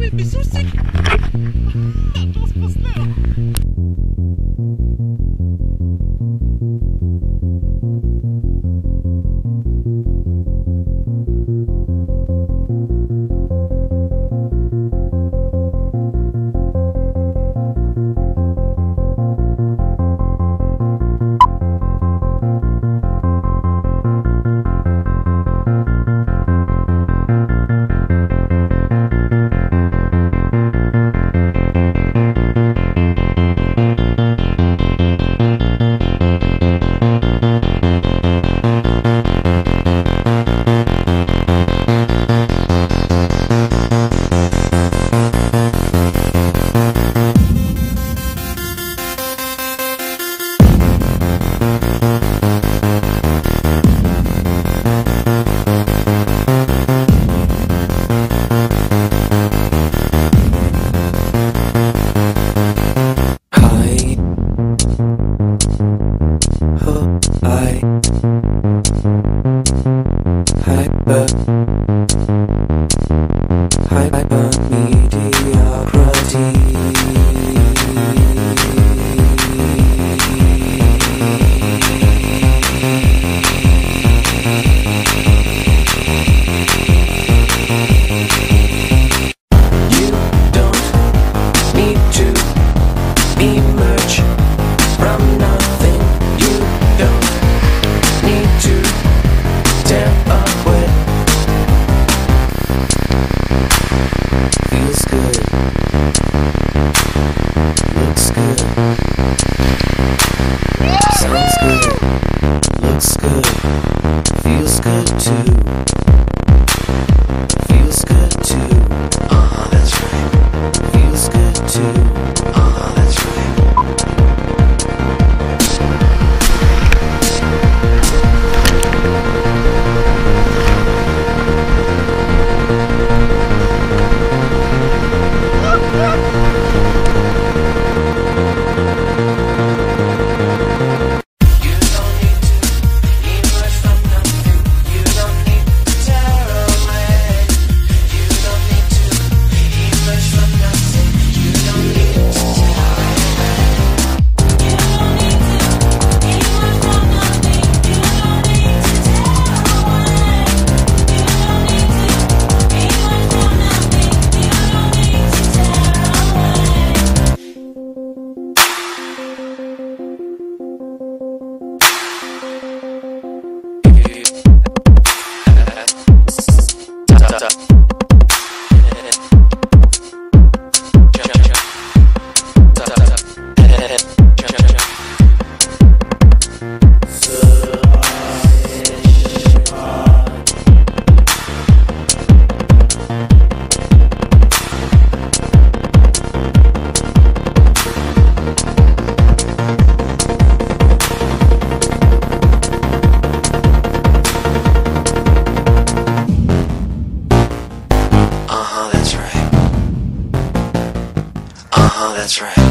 mais, mais sous remember feels good too. that's right.